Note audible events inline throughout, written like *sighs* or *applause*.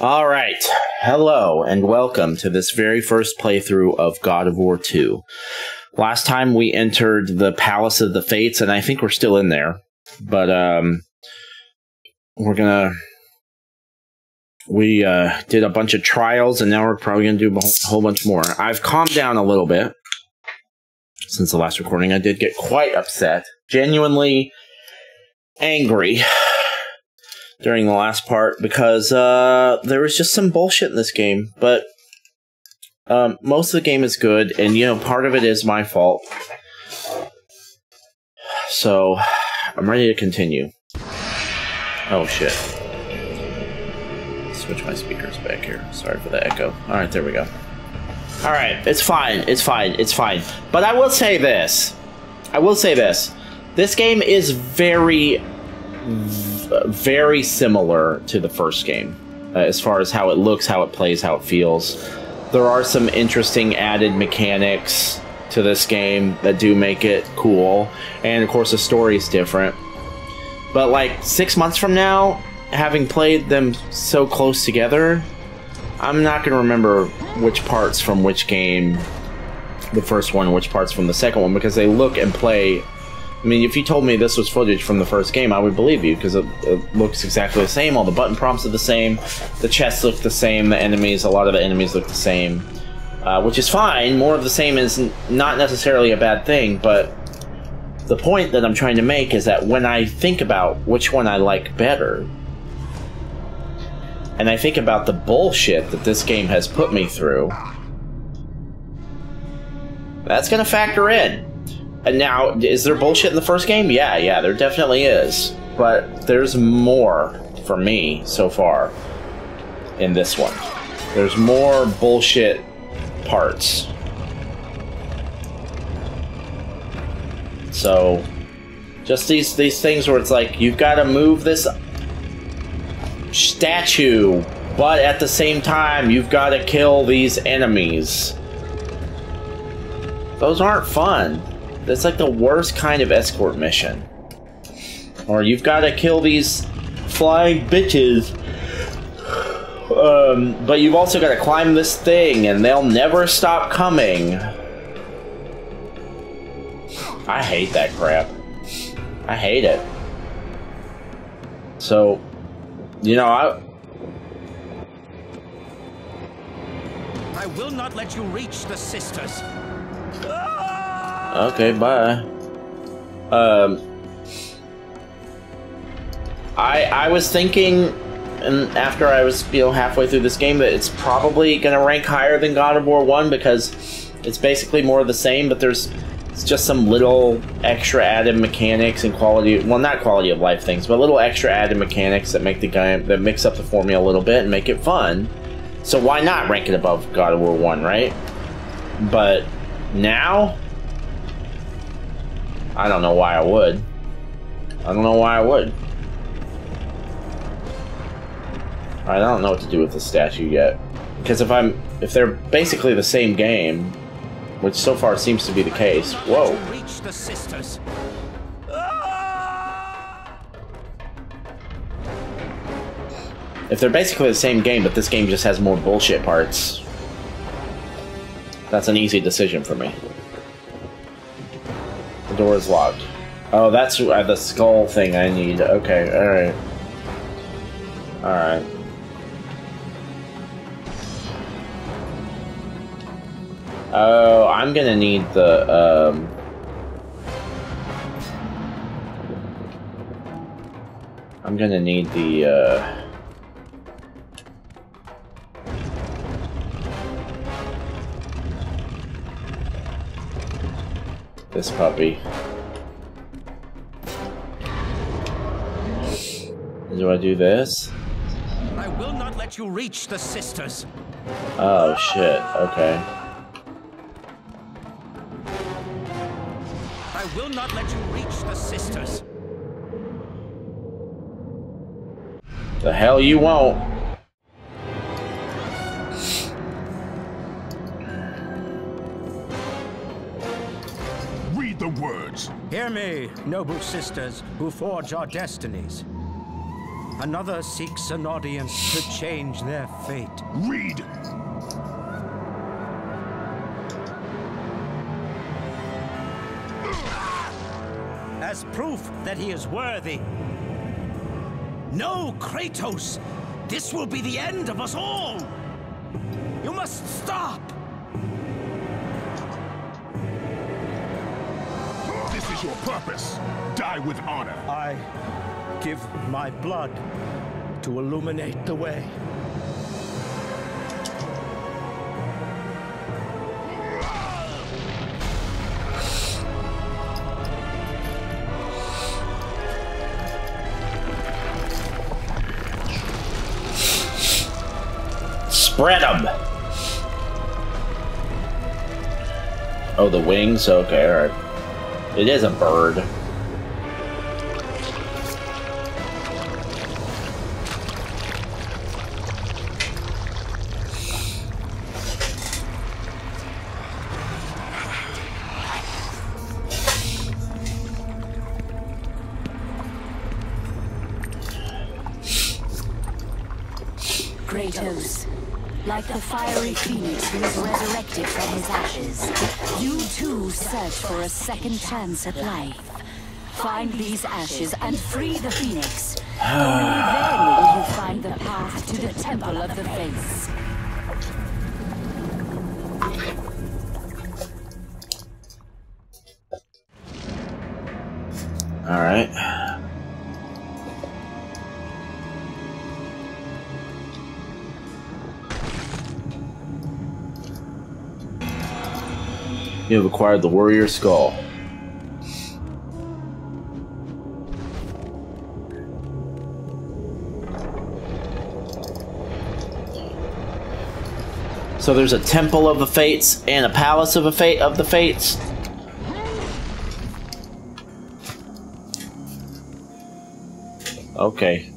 All right. Hello and welcome to this very first playthrough of God of War 2. Last time we entered the Palace of the Fates, and I think we're still in there. But um we're gonna we uh did a bunch of trials and now we're probably gonna do a whole bunch more. I've calmed down a little bit since the last recording. I did get quite upset. Genuinely angry during the last part because uh, there was just some bullshit in this game. But um, most of the game is good, and you know, part of it is my fault. So I'm ready to continue. Oh shit. Switch my speakers back here. Sorry for the echo. Alright, there we go. Alright, it's fine. It's fine. It's fine. But I will say this. I will say this. This game is very very similar to the first game uh, as far as how it looks, how it plays, how it feels. There are some interesting added mechanics to this game that do make it cool, and of course, the story is different. But like six months from now, having played them so close together, I'm not going to remember which parts from which game, the first one, which parts from the second one, because they look and play I mean, if you told me this was footage from the first game, I would believe you because it, it, looks exactly the same. All the button prompts are the same. The chests look the same. The enemies, a lot of the enemies look the same, uh, which is fine. More of the same is not necessarily a bad thing, but the point that I'm trying to make is that when I think about which one I like better, and I think about the bullshit that this game has put me through, that's going to factor in. And now, is there bullshit in the first game? Yeah, yeah, there definitely is. But there's more for me so far in this one. There's more bullshit parts. So, just these these things where it's like you've got to move this statue, but at the same time you've got to kill these enemies. Those aren't fun. That's like the worst kind of escort mission. Or you've got to kill these flying bitches. Um, but you've also got to climb this thing, and they'll never stop coming. I hate that crap. I hate it. So, you know, I. I will not let you reach the sisters. Okay, bye. Um, I I was thinking, and after I was you know halfway through this game, that it's probably gonna rank higher than God of War One because it's basically more of the same, but there's it's just some little extra added mechanics and quality well not quality of life things, but little extra added mechanics that make the game that mix up the formula a little bit and make it fun. So why not rank it above God of War One, right? But now I don't know why I would. I don't know why I would. I don't know what to do with the statue yet. Because if I'm if they're basically the same game, which so far seems to be the case. Whoa. Reach the sisters. If they're basically the same game, but this game just has more bullshit parts, that's an easy decision for me door is locked. Oh, that's uh, the skull thing I need. Okay, alright. Alright. Oh, I'm gonna need the, um... I'm gonna need the, uh... this puppy. Do I do this? I will not let you reach the sisters. Oh shit, okay. I will not let you reach the sisters. The hell you won't. Hear me, noble sisters who forge our destinies. Another seeks an audience to change their fate. Read! As proof that he is worthy. No, Kratos! This will be the end of us all! You must stop! Purpose. Die with honor. I give my blood to illuminate the way. Spread them! Oh, the wings? Okay, alright. It is a bird. Kratos, like the fiery phoenix who is resurrected from his ashes, you too search for a second chance at life. Find these ashes and free the phoenix. Only then will you find the path to the Temple of the Fates. You have acquired the Warrior Skull. So there's a Temple of the Fates and a Palace of the Fate of the Fates. Okay.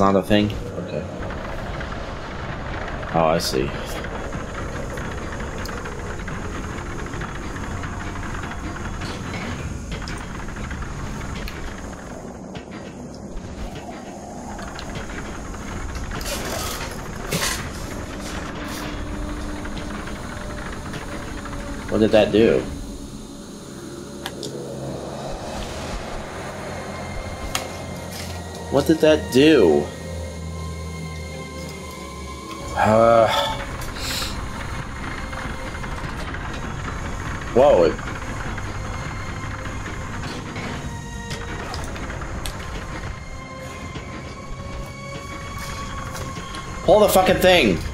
Not a thing? Okay. Oh, I see. What did that do? What did that do? Uh. Whoa. It... Pull the fucking thing!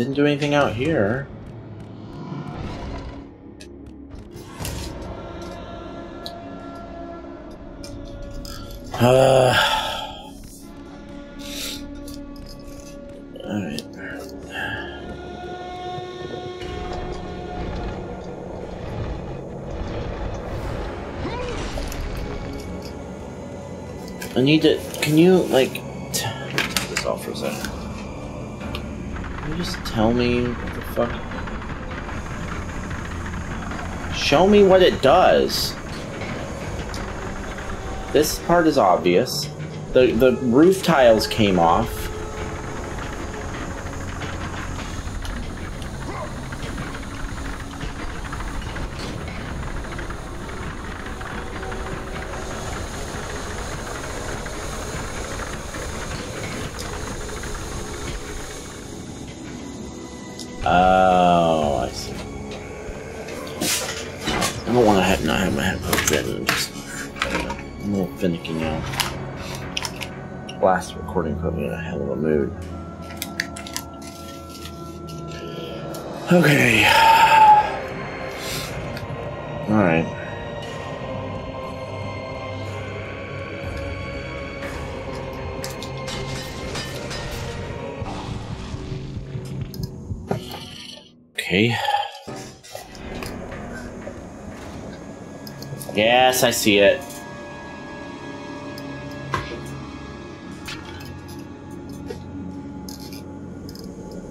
Didn't do anything out here. Uh. Alright. I need to. Can you, like. Take this off for a second. Just tell me what the fuck? Show me what it does. This part is obvious. The the roof tiles came off. Yes, I see it.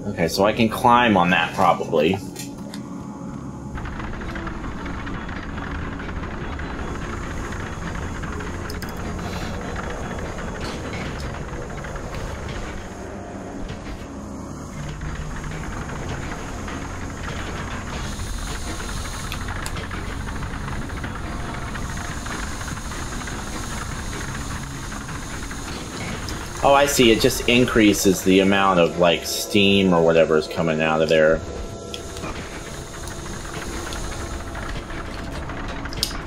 Okay, so I can climb on that probably. Oh, I see. It just increases the amount of, like, steam or whatever is coming out of there.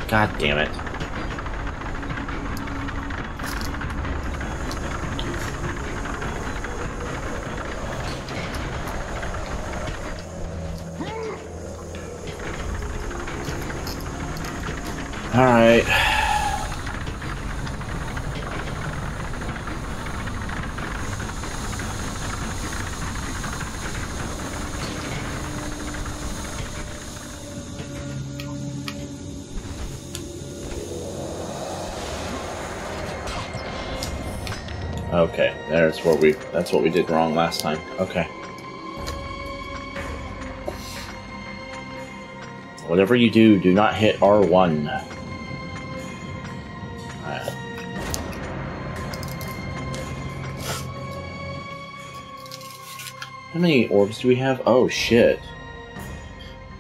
God damn it. Okay, where we that's what we did wrong last time. Okay. Whatever you do, do not hit R1. Alright. How many orbs do we have? Oh shit.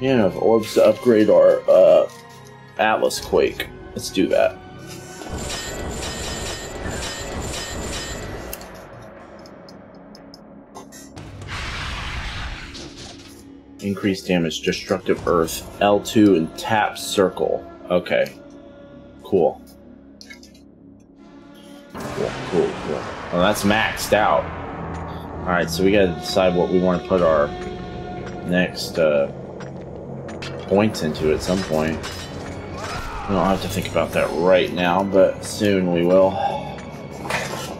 We have enough orbs to upgrade our uh, Atlas Quake. Let's do that. Increased damage, destructive earth, L2 and tap circle. Okay. Cool. Cool, cool, cool. Well, that's maxed out. Alright, so we gotta decide what we want to put our next uh, points into at some point. We don't have to think about that right now, but soon we will.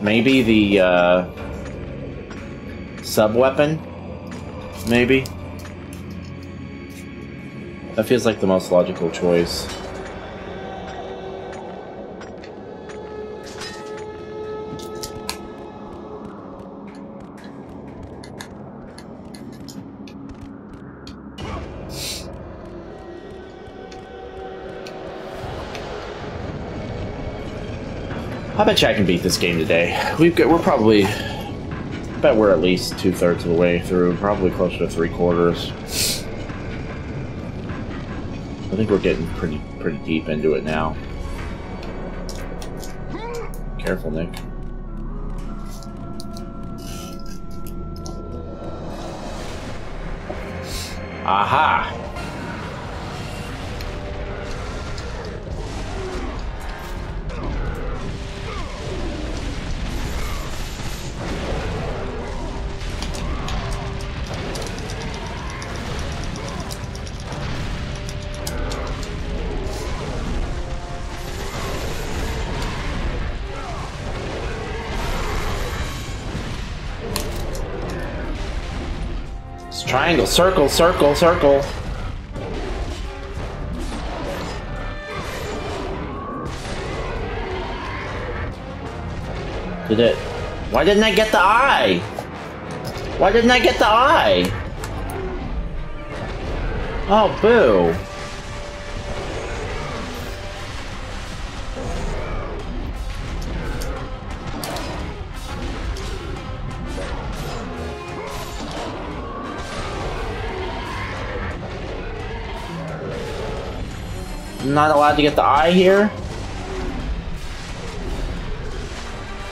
Maybe the uh, sub weapon? Maybe? That feels like the most logical choice. I bet you I can beat this game today. We've got, we're probably, I bet we're at least two thirds of the way through, probably closer to three quarters. I think we're getting pretty pretty deep into it now. Careful, Nick. Aha! Triangle, circle, circle, circle. Did it? Why didn't I get the eye? Why didn't I get the eye? Oh, boo. Not allowed to get the eye here?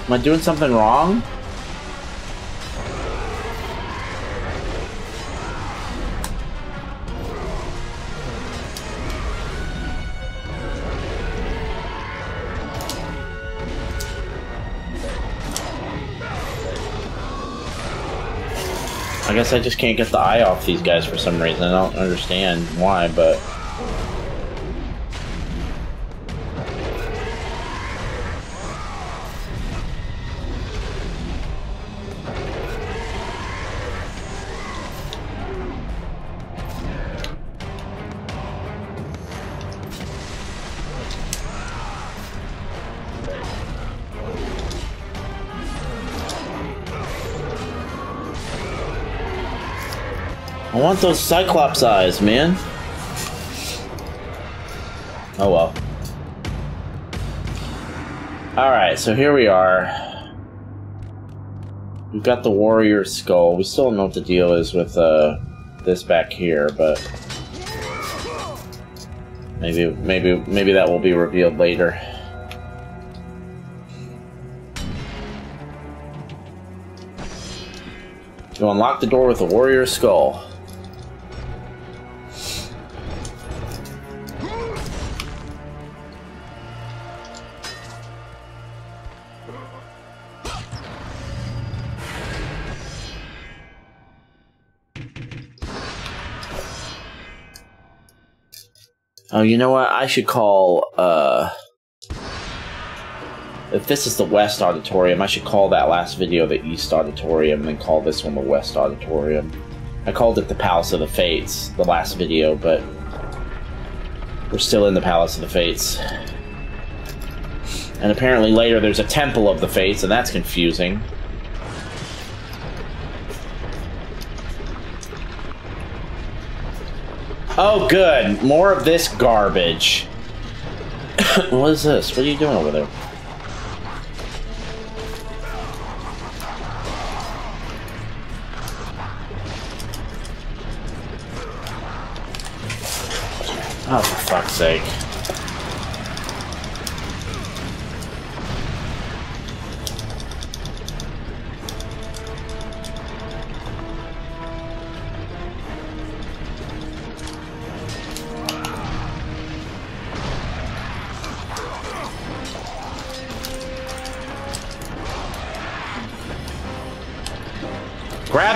Am I doing something wrong? I guess I just can't get the eye off these guys for some reason. I don't understand why, but... want those Cyclops eyes, man. Oh well. Alright, so here we are. We've got the warrior skull. We still don't know what the deal is with uh, this back here, but maybe maybe maybe that will be revealed later. You unlock the door with the warrior skull. Oh, you know what? I should call, uh... If this is the West Auditorium, I should call that last video the East Auditorium and then call this one the West Auditorium. I called it the Palace of the Fates, the last video, but... We're still in the Palace of the Fates. And apparently later there's a Temple of the Fates, and that's confusing. Oh, good. More of this garbage. *coughs* what is this? What are you doing over there? Oh, for fuck's sake.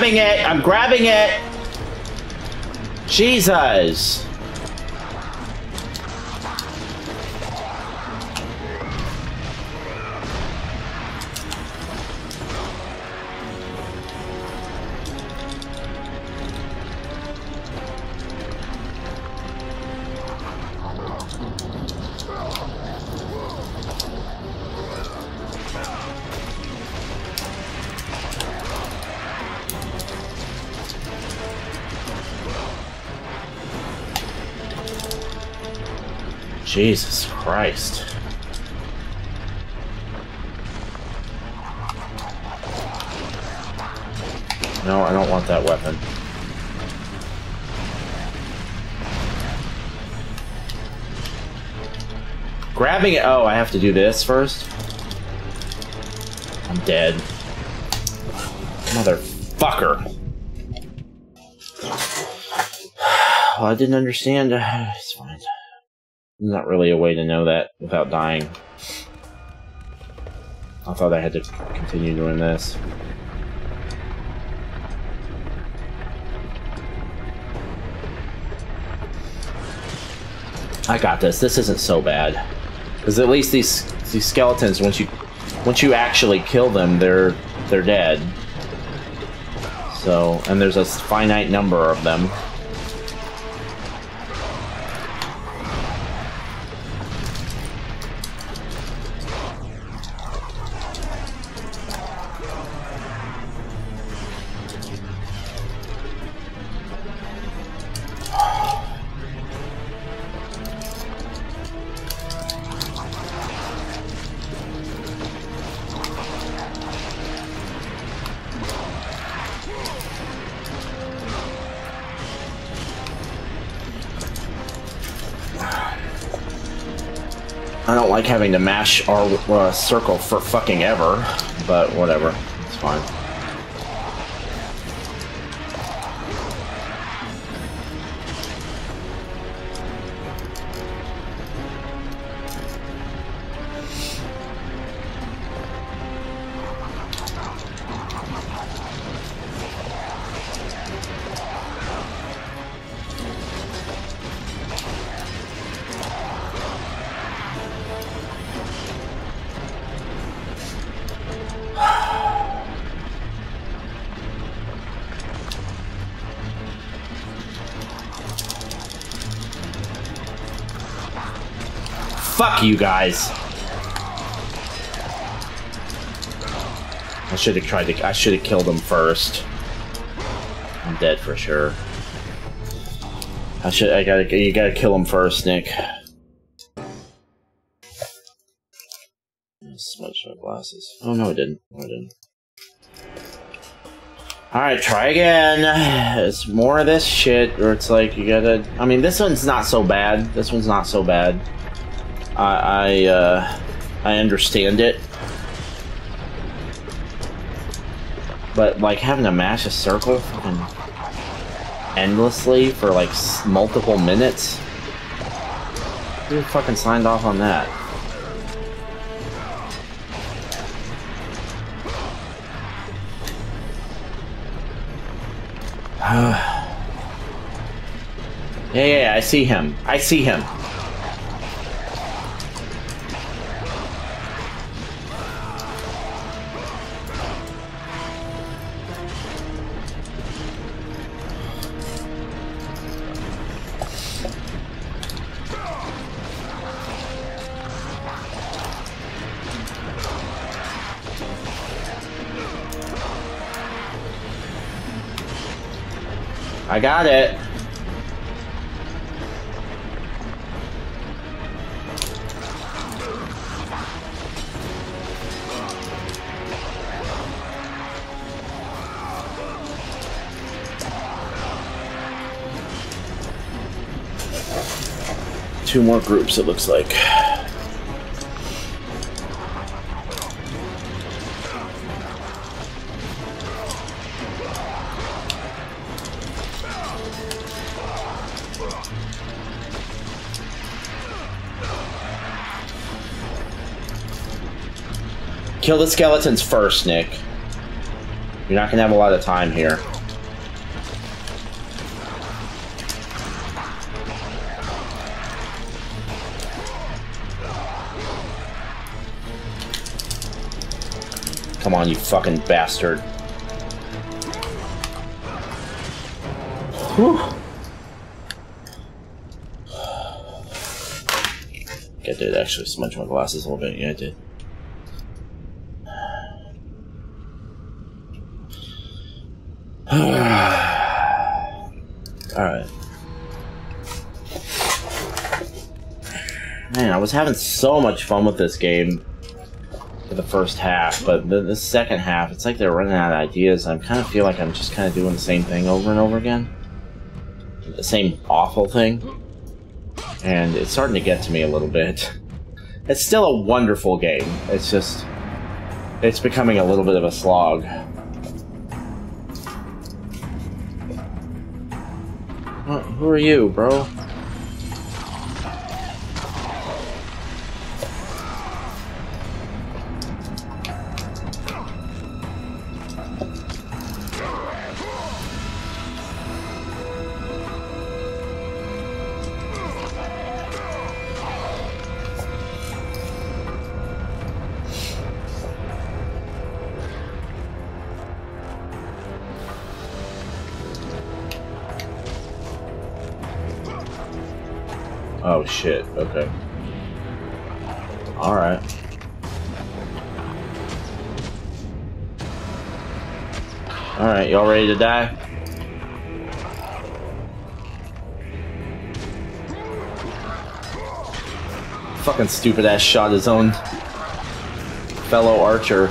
Grabbing it! I'm grabbing it! Jesus! Jesus Christ. No, I don't want that weapon. Grabbing it. Oh, I have to do this first? I'm dead. Motherfucker. *sighs* Well, I didn't understand. Not really a way to know that without dying. I thought I had to continue doing this. I got this. This isn't so bad. Because at least these these skeletons, once you once you actually kill them, they're they're dead. So, and there's a finite number of them. Like having to mash our uh, circle for fucking ever, but whatever. It's fine. You guys. I should have tried to. I should have killed him first. I'm dead for sure. I should. I gotta. You gotta kill him first, Nick. Smudge my glasses. Oh no, I didn't. No, I didn't. Alright, try again. It's more of this shit, or it's like you gotta. I mean, this one's not so bad. This one's not so bad. I, I, uh, I understand it. But, like, having to mash a circle fucking endlessly for, like, multiple minutes? Who fucking signed off on that? *sighs* yeah, yeah, I see him. I see him. I got it. Two more groups, it looks like. Kill the skeletons first, Nick. You're not gonna have a lot of time here. Come on, you fucking bastard. Whew. *sighs* I did actually smudge my glasses a little bit. Yeah, I did. Was having so much fun with this game for the first half, but the, the second half, it's like they're running out of ideas. I kind of feel like I'm just kind of doing the same thing over and over again. The same awful thing. And it's starting to get to me a little bit. *laughs* It's still a wonderful game. It's just... It's becoming a little bit of a slog. Who are you, bro? Okay. Alright. Alright, y'all ready to die? Fucking stupid ass shot his own fellow archer.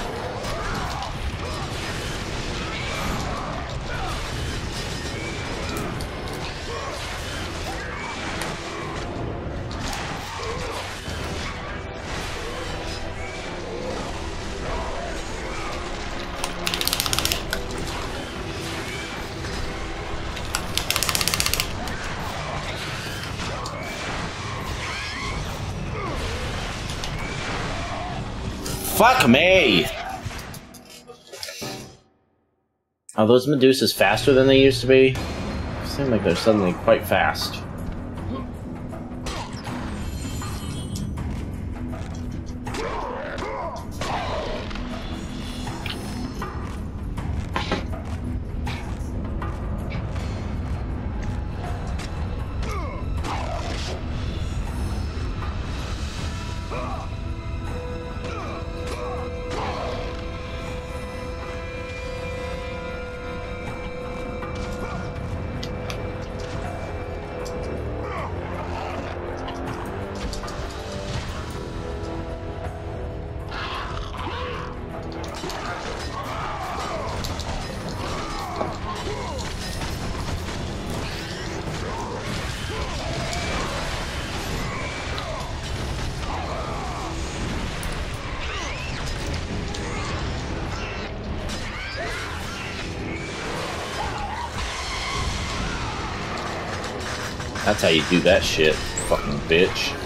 Fuck me! Are those Medusas faster than they used to be? Seem like they're suddenly quite fast. That's how you do that shit, fucking bitch.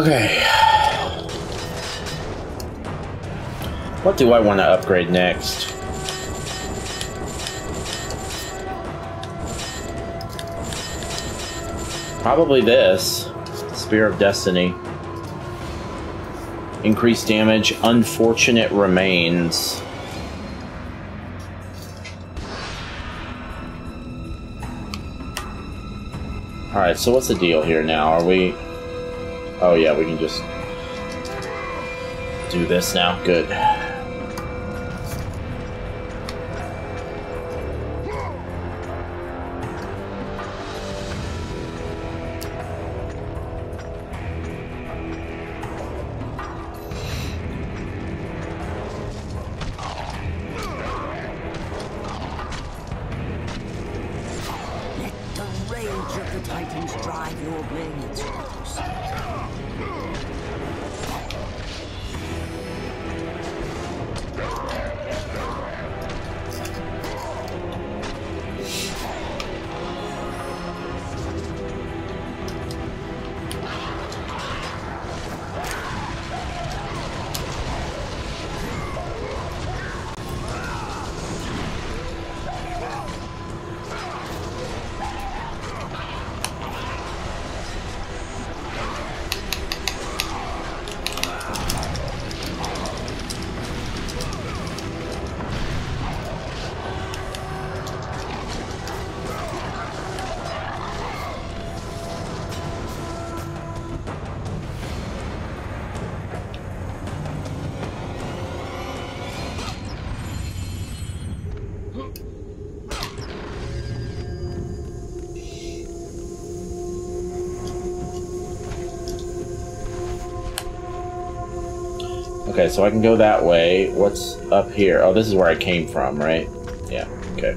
Okay. What do I want to upgrade next? Probably this. Spear of Destiny. Increased damage, unfortunate remains. Alright, so what's the deal here now? Are we... Oh yeah, we can just do this now. Good. So I can go that way. What's up here? Oh, this is where I came from, right? Yeah, okay.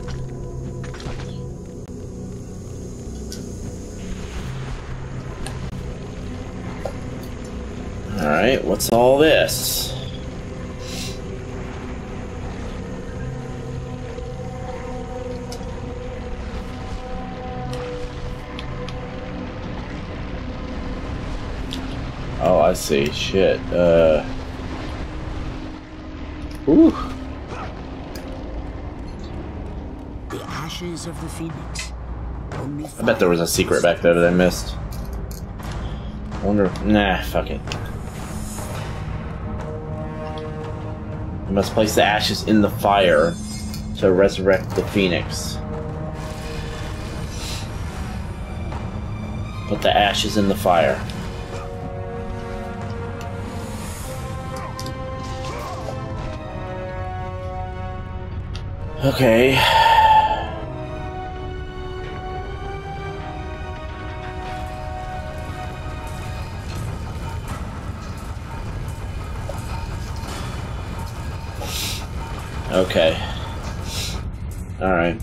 Alright, what's all this? Oh, I see. Shit. Uh. Ooh. The ashes of the Phoenix. Only I bet there was a secret back there that I missed. I wonder. Nah, fuck it. You must place the ashes in the fire to resurrect the phoenix. Put the ashes in the fire. Okay. Okay. Alright.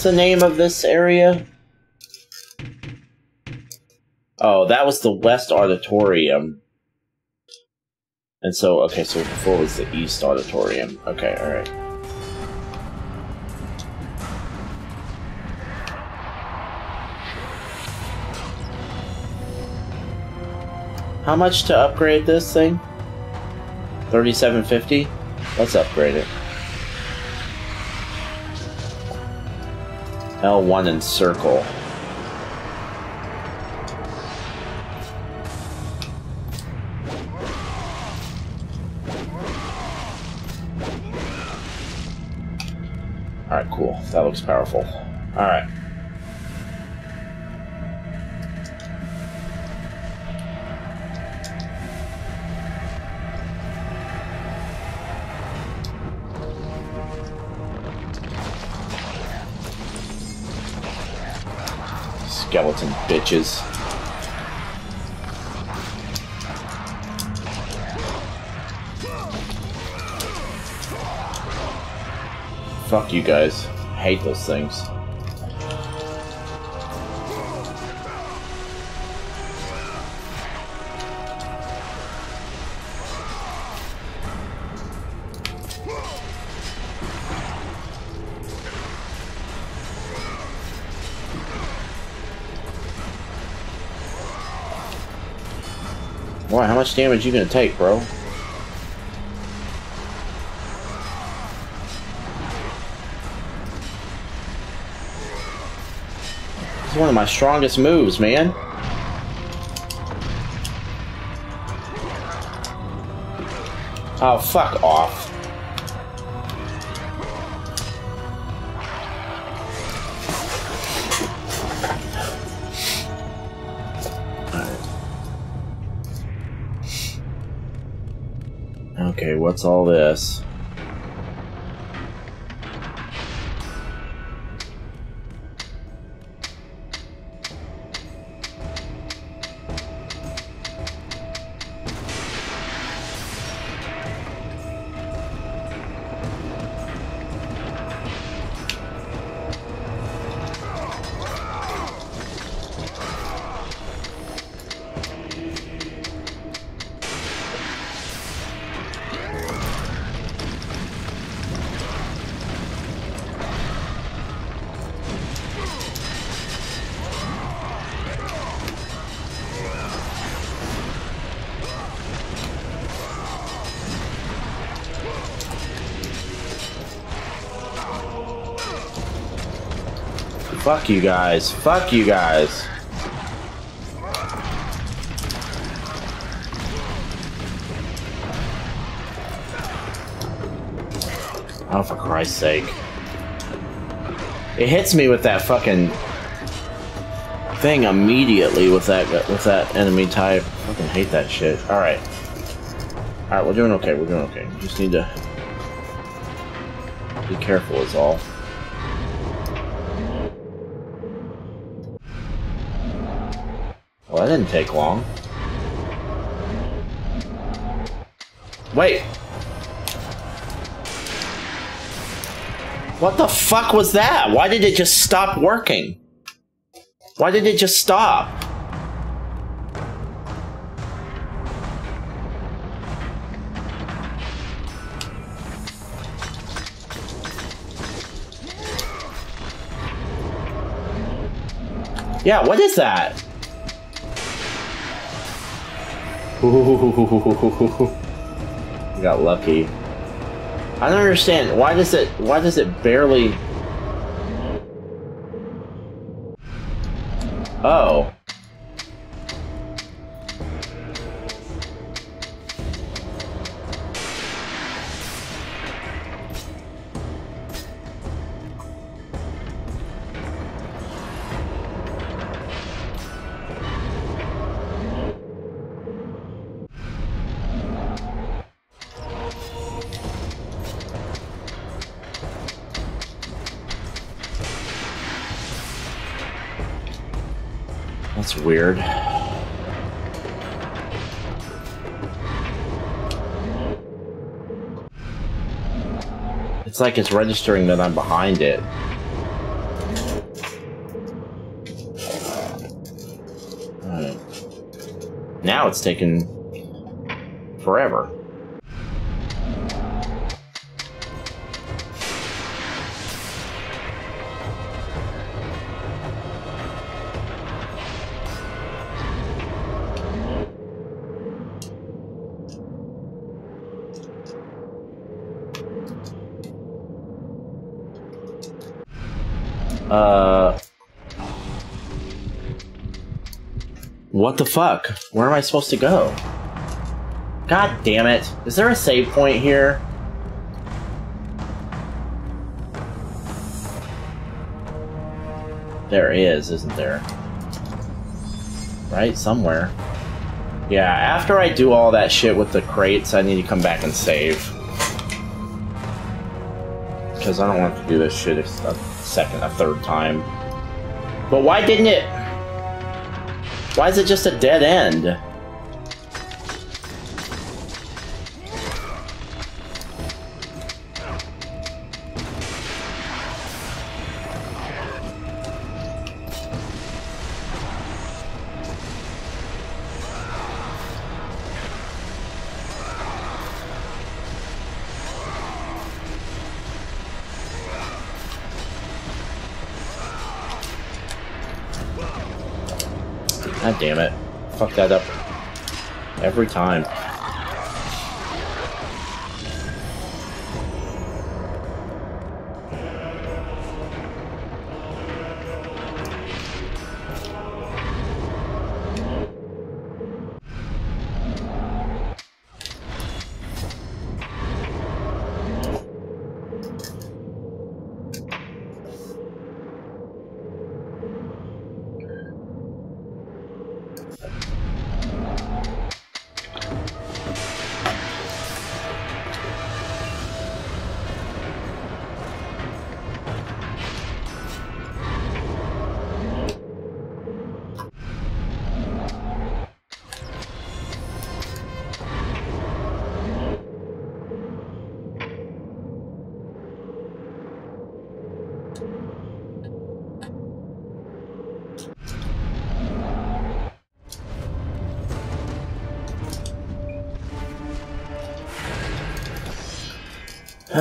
What's the name of this area? Oh, that was the West Auditorium. And so, okay, so before was the East Auditorium. Okay, alright. How much to upgrade this thing? 3750? Let's upgrade it. L1 and circle. Alright, cool. That looks powerful. Alright. Skeleton bitches. Fuck you guys. Hate those things. Much damage you gonna take, bro? This is one of my strongest moves, man. Oh, fuck off. All this? Fuck you guys. Fuck you guys. Oh, for Christ's sake. It hits me with that fucking thing immediately with that with that enemy type. I fucking hate that shit. Alright. Alright, we're doing okay, we're doing okay. We just need to be careful is all. Well, that didn't take long. Wait. What the fuck was that? Why did it just stop working? Why did it just stop? Yeah, what is that? Ooh, *laughs* got lucky. I don't understand. Why does it? Why does it barely? Oh. It's like it's registering that I'm behind it. Now it's taken forever. What the fuck? Where am I supposed to go? God damn it. Is there a save point here? There is, isn't there? Right? Somewhere. Yeah, after I do all that shit with the crates, I need to come back and save. Because I don't want to do this shit a second, a third time. But why didn't it... Why is it just a dead end? Damn it. Fuck that up. Every time.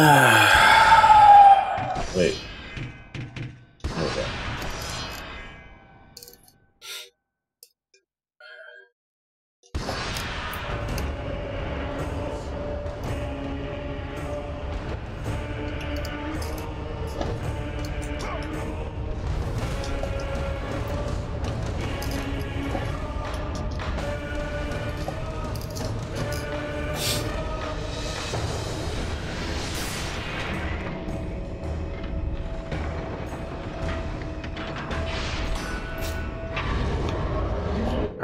Ah.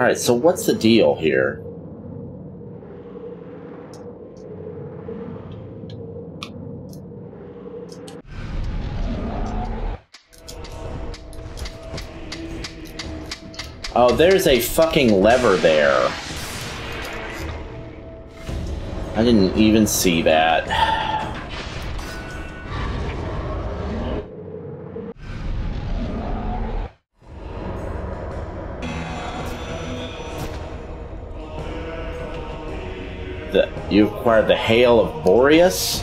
Alright, so what's the deal here? Oh, there's a fucking lever there. I didn't even see that. The Hail of Boreas?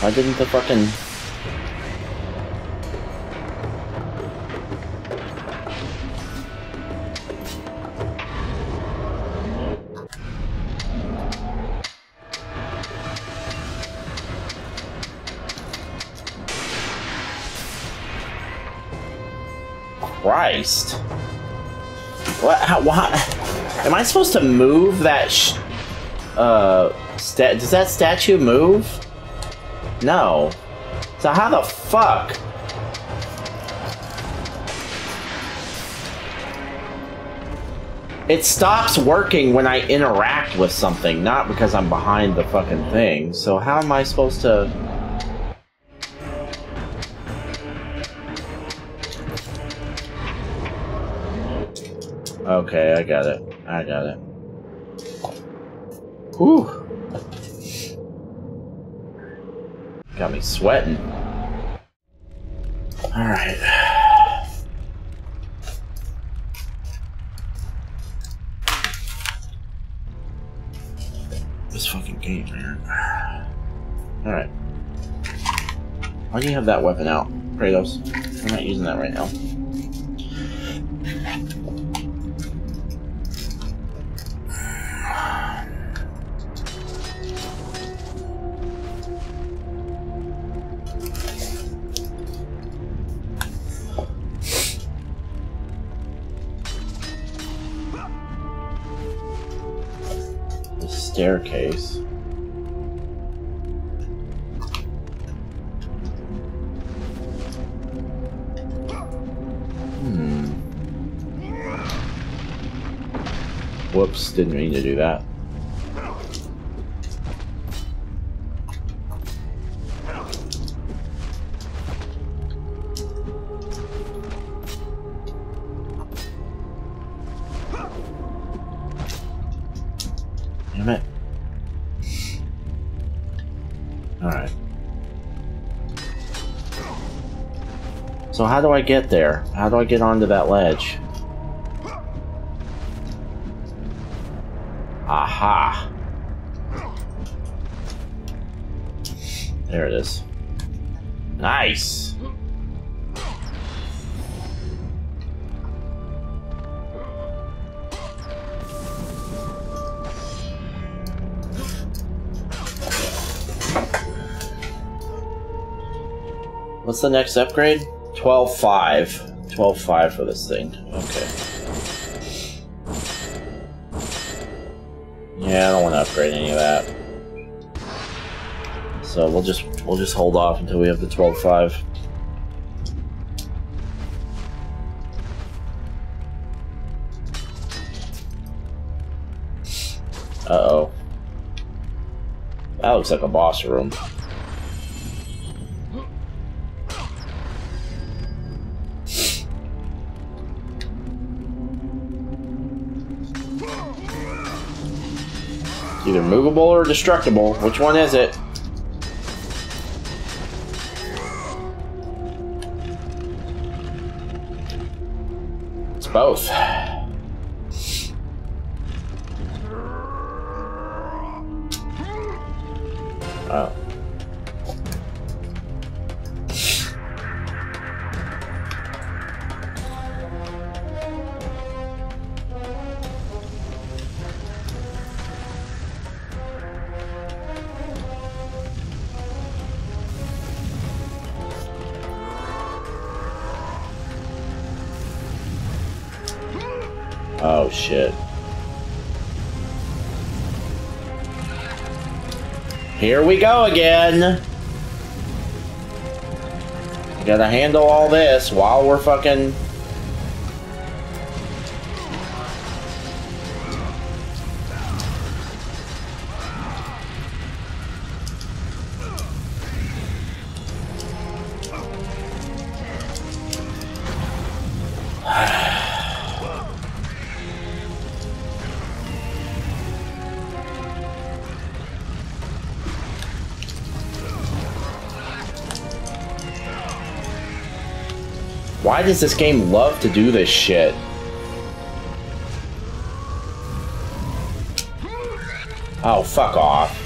Why didn't the fucking... Christ. What? How, why? Am I supposed to move that Uh... Does that statue move? No. So how the fuck? It stops working when I interact with something, not because I'm behind the fucking thing. So how am I supposed to... Okay, I got it. I got it. Whew. Got me sweating. Alright. This fucking game, man. Alright. Why do you have that weapon out, Kratos? I'm not using that right now. Do that. Damn it. Alright. So how do I get there? How do I get onto that ledge? Nice! What's the next upgrade? 12.5. 12.5 for this thing. Okay. Yeah, I don't want to upgrade any of that. So we'll just we'll just hold off until we have the 12.5. Uh-oh. That looks like a boss room. Either movable or destructible. Which one is it? We go again. We gotta handle all this while we're fucking. Does this game love to do this shit? Oh, fuck off.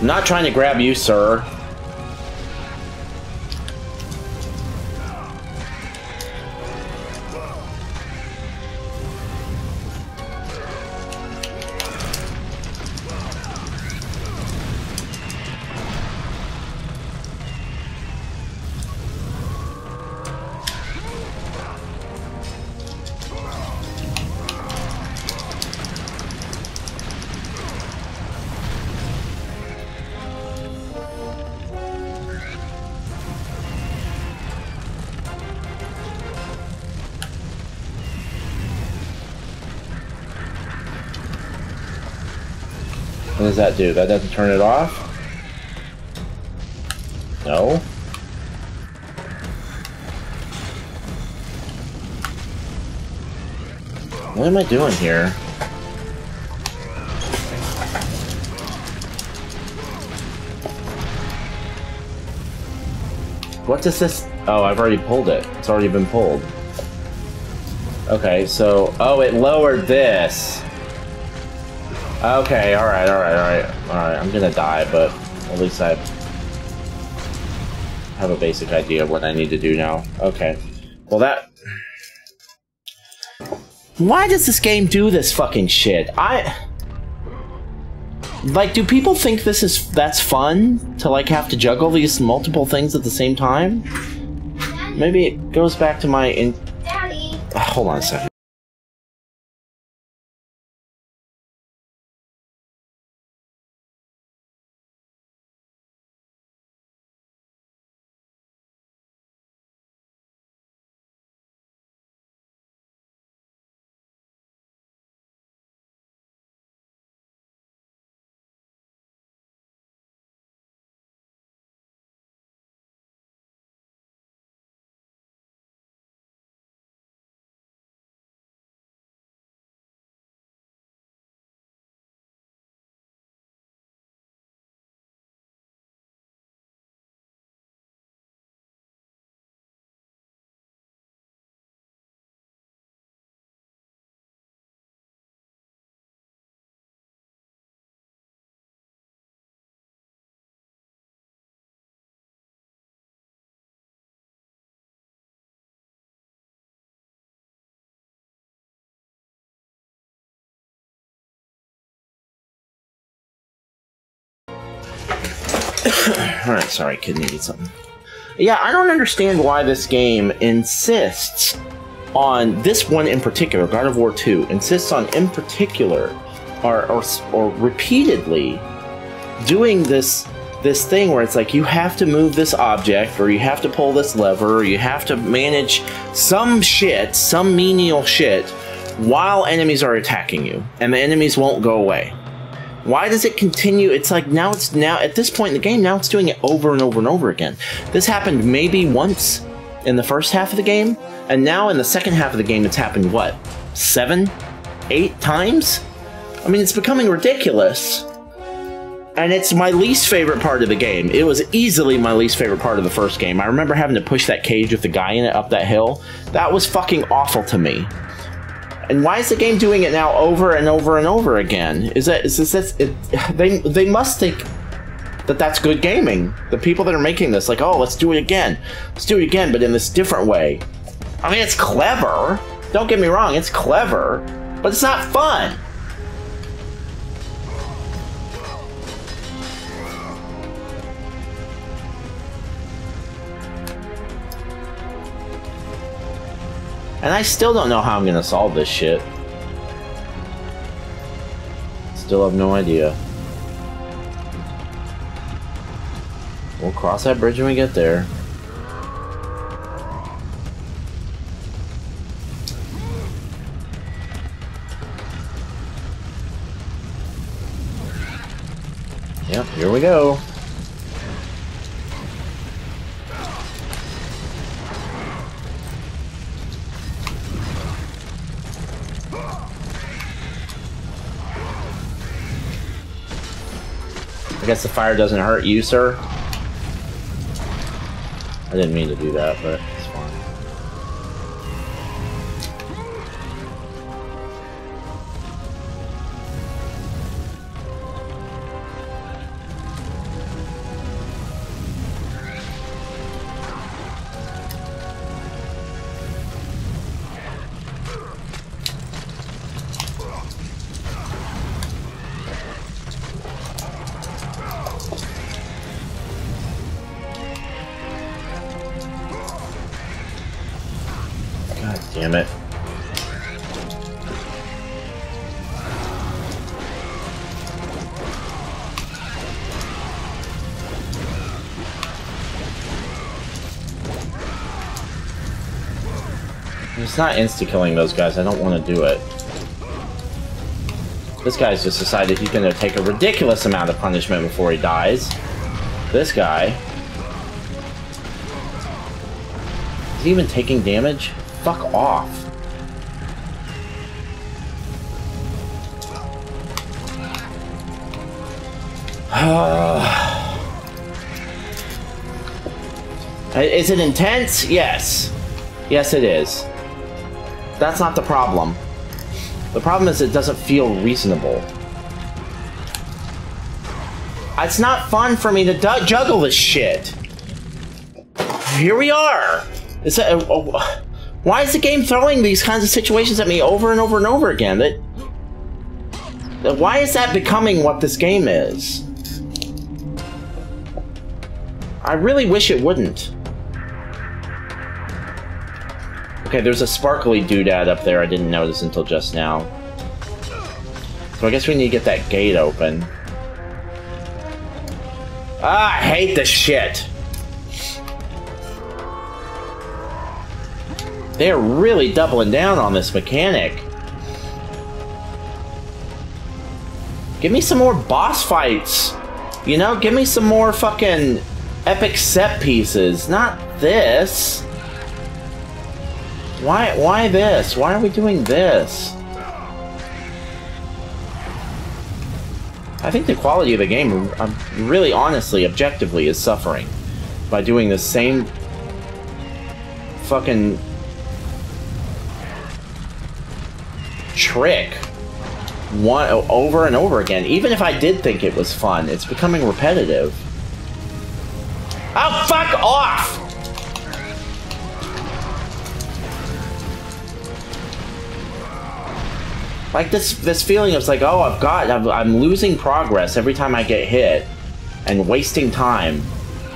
I'm not trying to grab you, sir. That do? That doesn't turn it off? No. What am I doing here? What does this... Oh, I've already pulled it. It's already been pulled. Okay, so... Oh, it lowered this. Okay, alright, alright, alright. Alright, I'm gonna die, but at least I have a basic idea of what I need to do now. Okay. Well, that... Why does this game do this fucking shit? I... Like, do people think this is... that's fun? To, like, have to juggle these multiple things at the same time? Maybe it goes back to my in hold on a second. *coughs* Alright, sorry, kid needed something. Yeah, I don't understand why this game insists on this one in particular, God of War 2, insists on in particular or or, or repeatedly doing this this thing where it's like you have to move this object or you have to pull this lever or you have to manage some shit, some menial shit while enemies are attacking you and the enemies won't go away. Why does it continue? It's like now it's now at this point in the game, now it's doing it over and over and over again. This happened maybe once in the first half of the game, and now in the second half of the game, it's happened what? Seven? Eight times? I mean, it's becoming ridiculous. And it's my least favorite part of the game. It was easily my least favorite part of the first game. I remember having to push that cage with the guy in it up that hill. That was fucking awful to me. And why is the game doing it now over and over and over again? Is that is this, it, *sighs* they they must think that that's good gaming. The people that are making this, like, oh, let's do it again, let's do it again, but in this different way. I mean, it's clever. Don't get me wrong, it's clever, but it's not fun. And I still don't know how I'm gonna solve this shit. Still have no idea. We'll cross that bridge when we get there. Yep, here we go. I guess the fire doesn't hurt you, sir. I didn't mean to do that, but It's not insta-killing those guys. I don't want to do it. This guy's just decided he's going to take a ridiculous amount of punishment before he dies. This guy... Is he even taking damage? Fuck off. *sighs* is it intense? Yes. Yes, it is. That's not the problem. The problem is it doesn't feel reasonable. It's not fun for me to juggle this shit. Here we are. Is that, uh, uh, why is the game throwing these kinds of situations at me over and over and over again? That, that why is that becoming what this game is? I really wish it wouldn't. Okay, there's a sparkly doodad up there I didn't notice until just now. So I guess we need to get that gate open. Ah, I hate this shit! They're really doubling down on this mechanic. Give me some more boss fights. You know, give me some more fucking epic set pieces. Not this. Why why this? Why are we doing this? I think the quality of the game, um, really honestly, objectively, is suffering by doing the same fucking trick one over and over again. Even if I did think it was fun, it's becoming repetitive. Oh, fuck off! Like this, this feeling of like, oh, I've got, I'm, I'm losing progress every time I get hit, and wasting time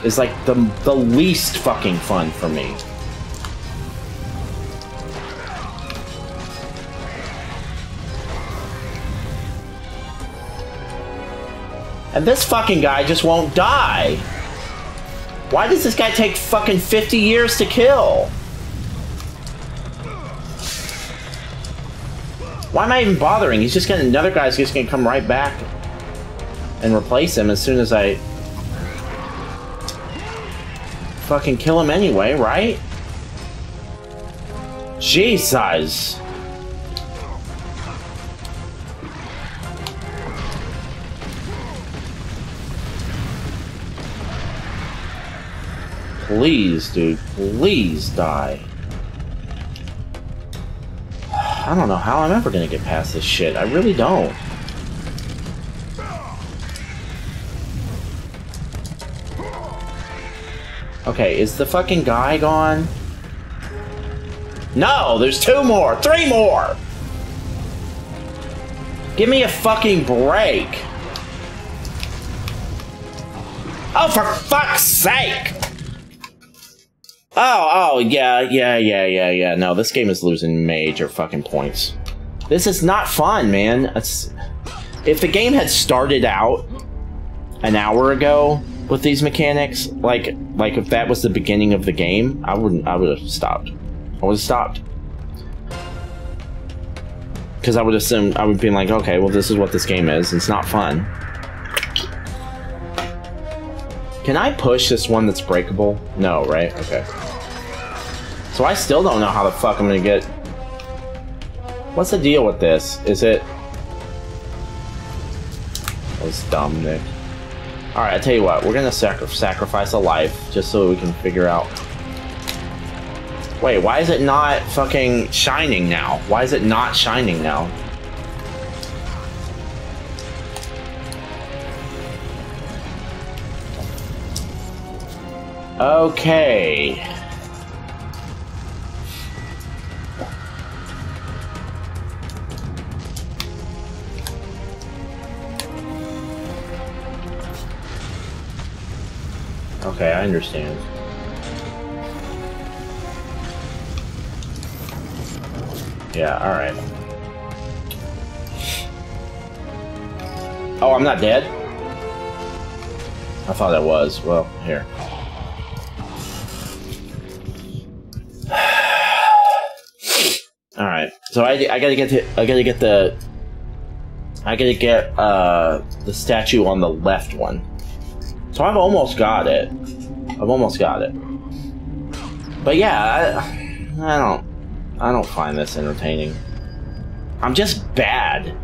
is like the the least fucking fun for me. And this fucking guy just won't die. Why does this guy take fucking 50 years to kill? Why am I even bothering? He's just gonna, another guy's just gonna come right back and replace him as soon as I fucking kill him anyway, right? Jesus. Please, dude. Please die. I don't know how I'm ever gonna get past this shit. I really don't. Okay, is the fucking guy gone? No, there's two more! Three more! Give me a fucking break! Oh, for fuck's sake! Oh, oh, yeah, yeah, yeah, yeah, yeah. No, this game is losing major fucking points. This is not fun, man. It's, if the game had started out an hour ago with these mechanics, like, like if that was the beginning of the game, I wouldn't, I would have stopped. I would have stopped. Because I would assume, I would be like, okay, well, this is what this game is. It's not fun. Can I push this one that's breakable? No, right? Okay. So I still don't know how the fuck I'm gonna get... What's the deal with this? Is it... That's dumb, Nick. Alright, I tell you what. We're gonna sacri sacrifice a life just so we can figure out... Wait, why is it not fucking shining now? Why is it not shining now? Okay. Okay, I understand. Yeah, alright. Oh, I'm not dead? I thought I was. Well, here. Alright, so I, I gotta get to, I gotta get the, I gotta get, uh, the statue on the left one. So I've almost got it. I've almost got it. But yeah, I, I don't, I don't find this entertaining. I'm just bad.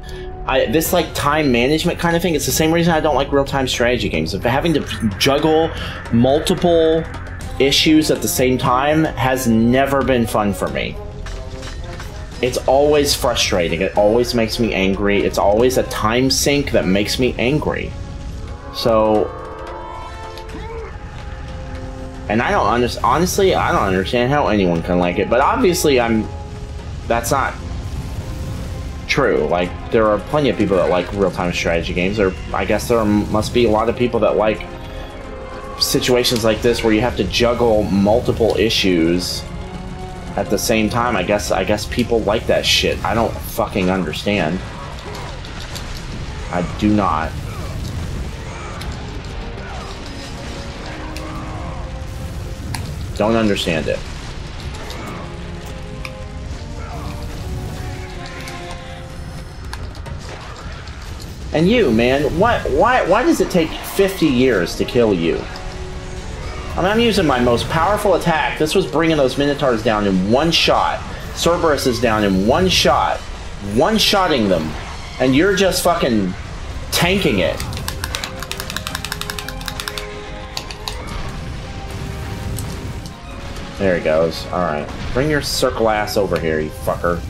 I, this like time management kind of thing. It's the same reason I don't like real-time strategy games. If having to juggle multiple issues at the same time has never been fun for me. It's always frustrating. It always makes me angry. It's always a time sink that makes me angry. So, and I don't understand. Honestly, I don't understand how anyone can like it. But obviously, I'm. That's not true. Like, there are plenty of people that like real-time strategy games. Or I guess there must be a lot of people that like situations like this where you have to juggle multiple issues at the same time, I guess I guess people like that shit. I don't fucking understand. I do not. Don't understand it. And you, man, what why why does it take 50 years to kill you? I mean, I'm using my most powerful attack. This was bringing those Minotaurs down in one shot. Cerberus is down in one shot. One-shotting them. And you're just fucking tanking it. There he goes. Alright. Bring your circle ass over here, you fucker.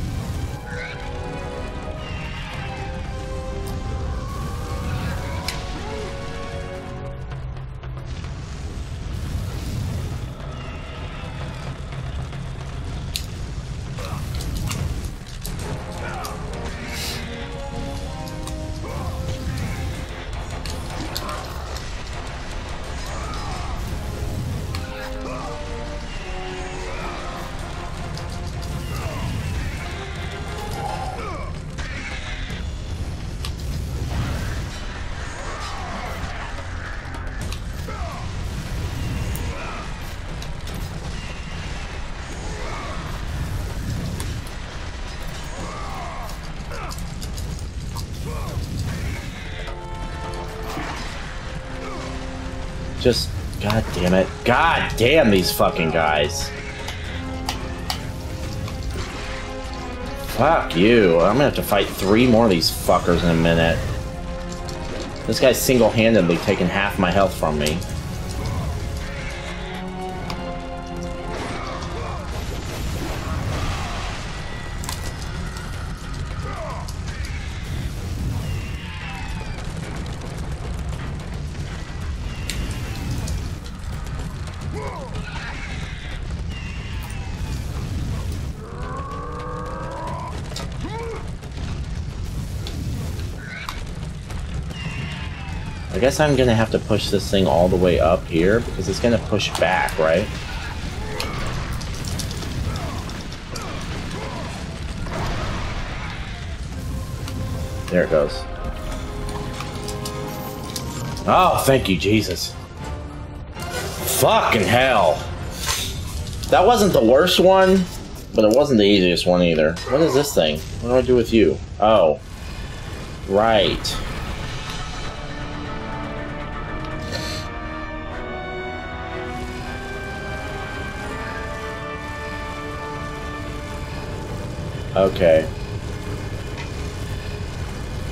God damn these fucking guys. Fuck you. I'm gonna have to fight three more of these fuckers in a minute. This guy's single-handedly taking half my health from me. I guess I'm gonna have to push this thing all the way up here because it's gonna push back, right? There it goes. Oh, thank you, Jesus. Fucking hell. That wasn't the worst one, but it wasn't the easiest one either. What is this thing? What do I do with you? Oh. Right. Okay.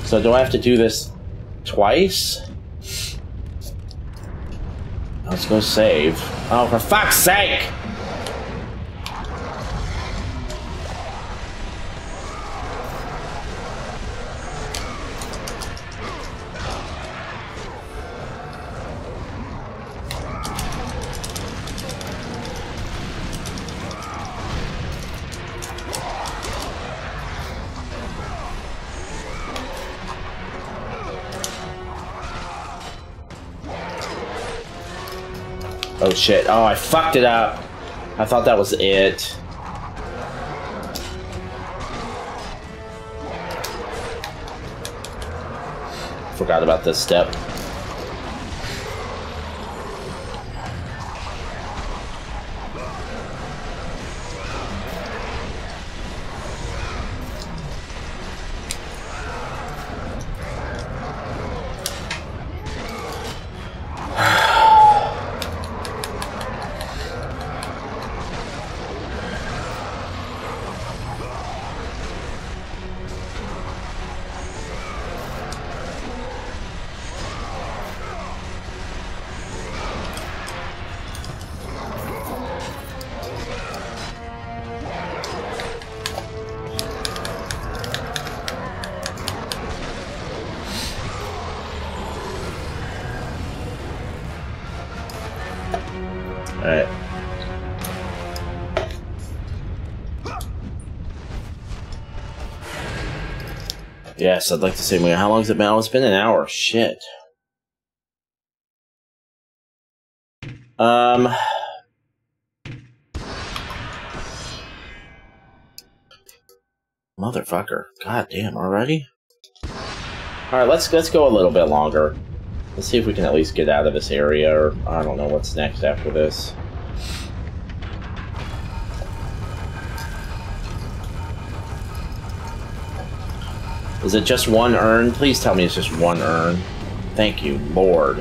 So do I have to do this twice? Let's go save. Oh, for fuck's sake! Shit. Oh, I fucked it up. I thought that was it. Forgot about this step. Yes, I'd like to say, how long has it been? Oh, it's been an hour. Shit. Um. Motherfucker. God damn, already? Alright, let's let's go a little bit longer. Let's see if we can at least get out of this area, or I don't know what's next after this. Is it just one urn? Please tell me it's just one urn. Thank you, Lord.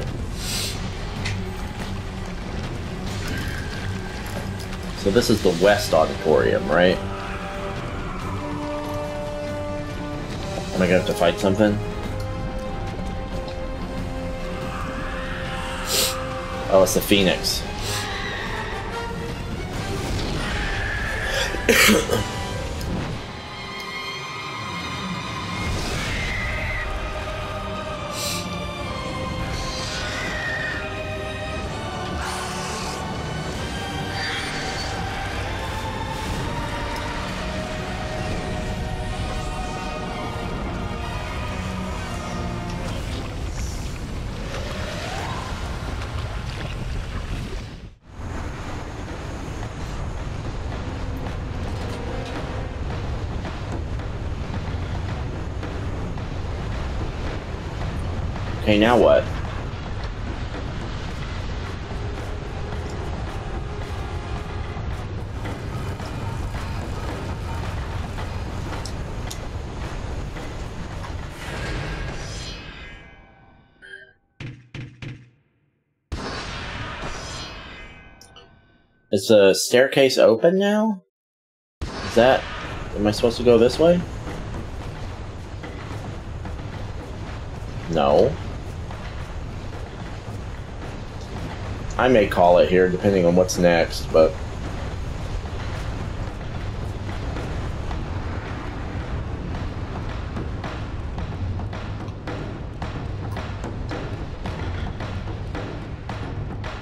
So this is the West Auditorium, right? Am I gonna have to fight something? Oh, it's the Phoenix. *coughs* Okay, now what? Is the staircase open now? Is that... Am I supposed to go this way? No. I may call it here, depending on what's next, but...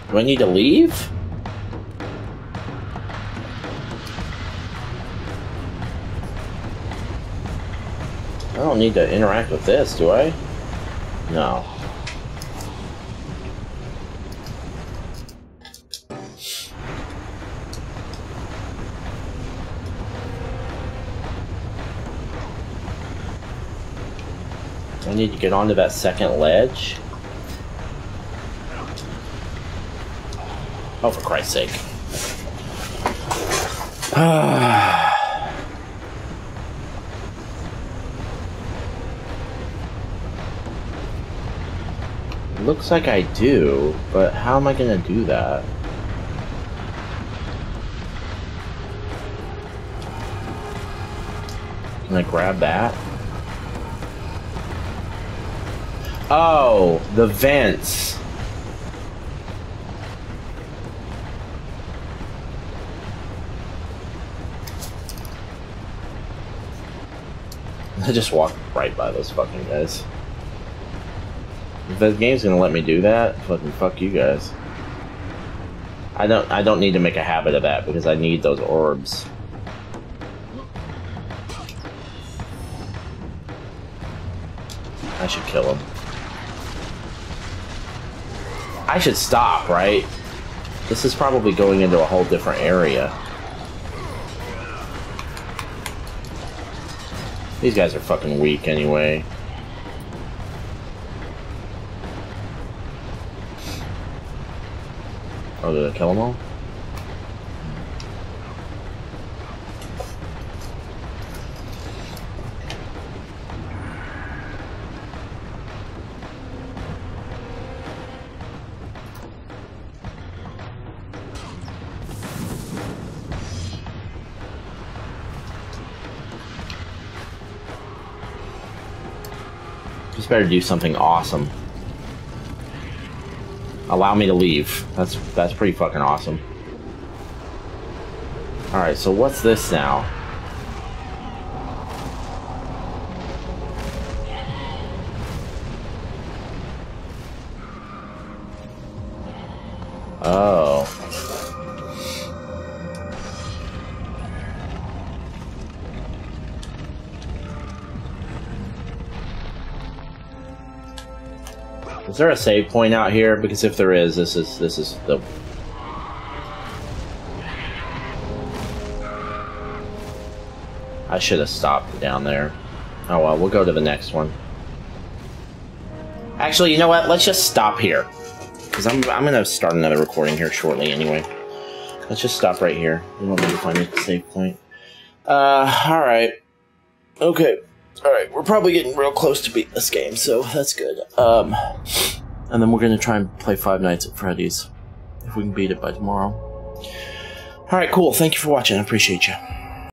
Do I need to leave? I don't need to interact with this, do I? No. I need to get onto that second ledge. Oh, for Christ's sake. *sighs* Looks like I do, but how am I gonna do that? Can I grab that? Oh, the vents. *laughs* I just walked right by those fucking guys. If the game's gonna let me do that, fucking fuck you guys. I don't I don't need to make a habit of that because I need those orbs. I should kill him. I should stop, right? This is probably going into a whole different area. These guys are fucking weak anyway. Oh, did I kill them all? Better do something awesome. Allow me to leave. That's that's pretty fucking awesome. Alright, so what's this now? There a save point out here? Because if there is, this is this is the I should have stopped down there. Oh well, we'll go to the next one. Actually, you know what? Let's just stop here. Because I'm, I'm going to start another recording here shortly anyway. Let's just stop right here. We don't need to find a save point. Uh, alright. Okay. Alright, we're probably getting real close to beating this game, so that's good. Um, and then we're going to try and play Five Nights at Freddy's. If we can beat it by tomorrow. Alright, cool. Thank you for watching. I appreciate you.